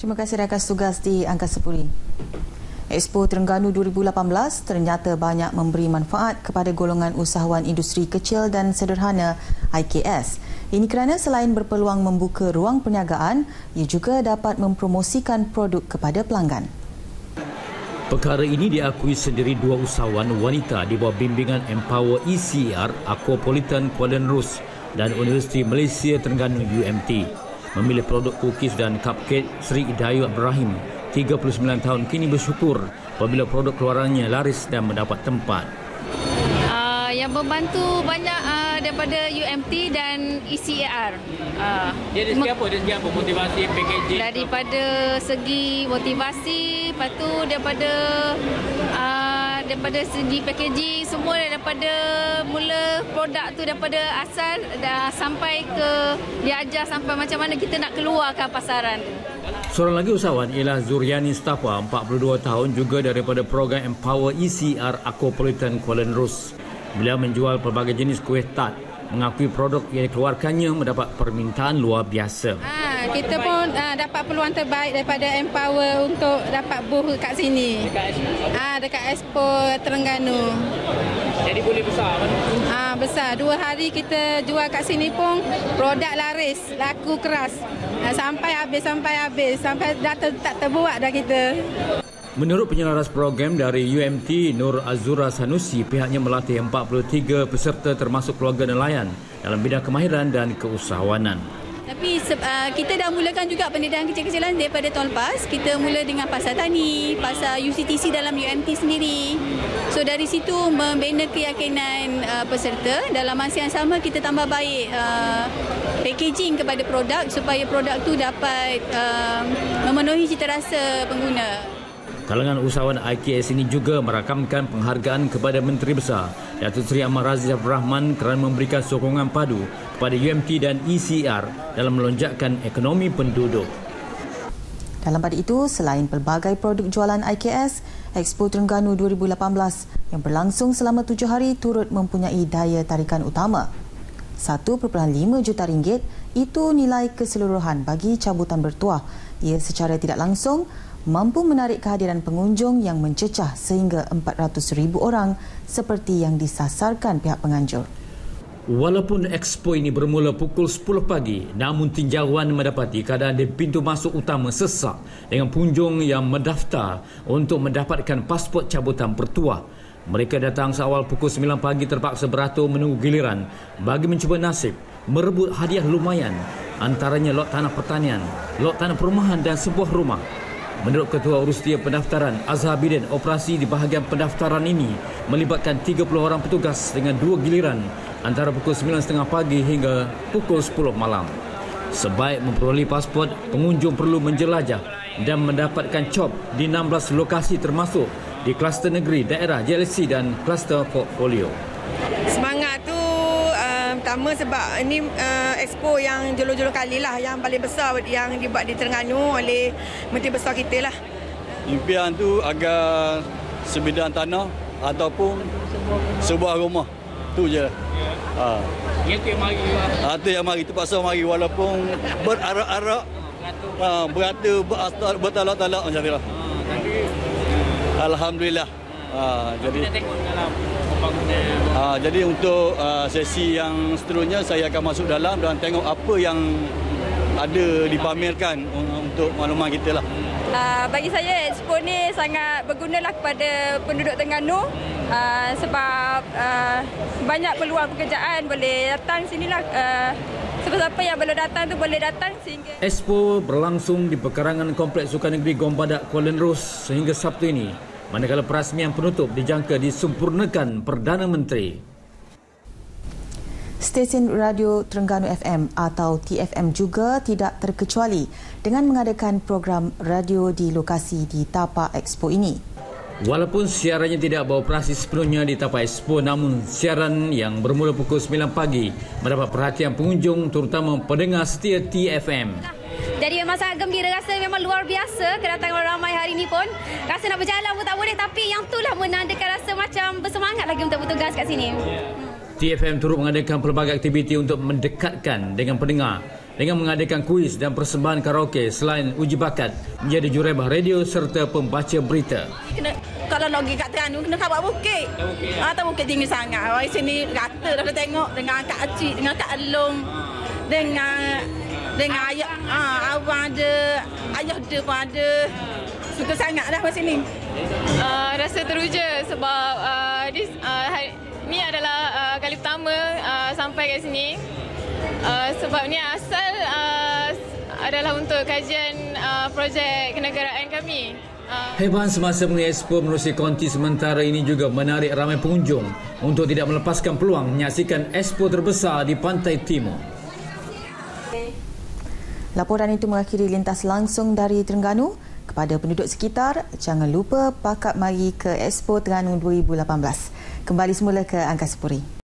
Terima kasih rakan tugas di Angkasa Puri. Expo Terengganu 2018 ternyata banyak memberi manfaat kepada golongan usahawan industri kecil dan sederhana IKS. Ini kerana selain berpeluang membuka ruang perniagaan, ia juga dapat mempromosikan produk kepada pelanggan. Perkara ini diakui sendiri dua usahawan wanita di bawah bimbingan Empower ECR Aquapolitan Kuala Nerus dan Universiti Malaysia Terengganu UMT. Memilih produk cookies dan cupcake Sri Idayu Ibrahim 39 tahun kini bersyukur apabila produk keluarannya laris dan mendapat tempat. Uh, yang membantu banyak uh, daripada UMT dan ECAR. Uh, Dia dari segi apa? Dari segi apa? Motivasi, packaging? Daripada segi motivasi, lepas tu daripada uh, daripada segi packaging, semua daripada mula produk tu daripada asal dah sampai ke dia ajar sampai macam mana kita nak keluarkan pasaran tu. Seorang lagi usahawan ialah Zuriani Stafa, 42 tahun juga daripada program Empower ECR Aquapolitan Kuala Nerus. Beliau menjual pelbagai jenis kuih tart mengakui produk yang dikeluarkannya mendapat permintaan luar biasa. Ha, kita pun ha, dapat peluang terbaik daripada Empower untuk dapat booth kat sini. Dekat Expo? Ha, dekat Expo Terengganu. Jadi boleh besar kan? Ha, besar. Dua hari kita jual kat sini pun produk laris, laku keras. Ha, sampai habis, sampai habis. Sampai dah ter, tak terbuat dah kita. Menurut penyelaras program dari UMT Nur Azura Sanusi, pihaknya melatih 43 peserta termasuk keluarga nelayan dalam bidang kemahiran dan keusahawanan. Tapi uh, kita dah mulakan juga pendidikan kecil-kecilan daripada tahun lepas. Kita mula dengan pasar tani, pasar UCTC dalam UMT sendiri. So dari situ membina keyakinan uh, peserta. Dalam masa yang sama kita tambah baik uh, packaging kepada produk supaya produk tu dapat uh, memenuhi cita rasa pengguna. Kalangan usahawan IKS ini juga merakamkan penghargaan kepada Menteri Besar Datuk Seri Ahmad Razif Rahman kerana memberikan sokongan padu kepada UMT dan ECR dalam melonjakkan ekonomi penduduk. Dalam pada itu, selain pelbagai produk jualan IKS, Expo Terengganu 2018 yang berlangsung selama tujuh hari turut mempunyai daya tarikan utama. 1.5 juta ringgit itu nilai keseluruhan bagi cabutan bertuah. Ia secara tidak langsung mampu menarik kehadiran pengunjung yang mencecah sehingga 400,000 orang seperti yang disasarkan pihak penganjur. Walaupun expo ini bermula pukul 10 pagi, namun tinjauan mendapati keadaan di pintu masuk utama sesak dengan pengunjung yang mendaftar untuk mendapatkan pasport cabutan pertua. Mereka datang seawal pukul 9 pagi terpaksa beratur menunggu giliran bagi mencuba nasib merebut hadiah lumayan antaranya lot tanah pertanian, lot tanah perumahan dan sebuah rumah. Menurut Ketua Urustia Pendaftaran Azhar Bidin, operasi di bahagian pendaftaran ini melibatkan 30 orang petugas dengan dua giliran antara pukul 9.30 pagi hingga pukul 10 malam. Sebaik memperoleh pasport, pengunjung perlu menjelajah dan mendapatkan cop di 16 lokasi termasuk di kluster negeri, daerah, JLC dan kluster portfolio. Semangat pertama sebab ini uh, expo yang jolo-jolo kali lah yang paling besar yang dibuat di Terengganu oleh Menteri Besar kita lah. Impian tu agar sebidang tanah ataupun sebuah rumah. Tu je. Ha. Itu yang mari. Ha, tu yang mari. Terpaksa mari walaupun berarak-arak. Ha, berata, berastar, bertalak-talak macam tu lah. Ha, Alhamdulillah. Ha, jadi, kita tengok dalam pembangunan. Uh, jadi untuk uh, sesi yang seterusnya saya akan masuk dalam dan tengok apa yang ada dipamerkan untuk makluman kita lah. Uh, bagi saya expo ni sangat berguna lah kepada penduduk Terengganu uh, sebab uh, banyak peluang pekerjaan boleh datang sini lah. Uh, Siapa-siapa yang belum datang tu boleh datang sehingga... Expo berlangsung di pekarangan Kompleks Sukan Negeri Gombadak Kuala Nerus sehingga Sabtu ini manakala perasmian penutup dijangka disempurnakan Perdana Menteri. Stesen Radio Terengganu FM atau TFM juga tidak terkecuali dengan mengadakan program radio di lokasi di Tapak Expo ini. Walaupun siarannya tidak beroperasi sepenuhnya di Tapak Expo namun siaran yang bermula pukul 9 pagi mendapat perhatian pengunjung terutama pendengar setia TFM. Jadi memang sangat gembira rasa memang luar biasa kedatangan ramai hari ini pun. Rasa nak berjalan pun tak boleh tapi yang itulah menandakan rasa macam bersemangat lagi untuk bertugas kat sini. TFM turut mengadakan pelbagai aktiviti untuk mendekatkan dengan pendengar dengan mengadakan kuis dan persembahan karaoke selain uji bakat menjadi jurebah radio serta pembaca berita. Kena, kalau nak pergi kat Terengganu kena kawat bukit. bukit ya. Ah, bukit tinggi sangat. Orang sini rata dah tengok dengan Kak Acik, dengan Kak Alung, dengan dengan ayah, ah, abang ada, ayah dia pun ada. Suka sangat dah kat sini. Uh, rasa teruja sebab uh, this, uh, hari, ni adalah uh, kali pertama uh, sampai kat sini. Uh, sebab ni asal uh, adalah untuk kajian uh, projek kenegaraan kami. Uh, Heban semasa mengekspo menerusi konti sementara ini juga menarik ramai pengunjung untuk tidak melepaskan peluang menyaksikan ekspo terbesar di Pantai Timur. Laporan itu mengakhiri lintas langsung dari Terengganu. Kepada penduduk sekitar, jangan lupa pakat mari ke Expo Terengganu 2018. Kembali semula ke Angkasa Puri.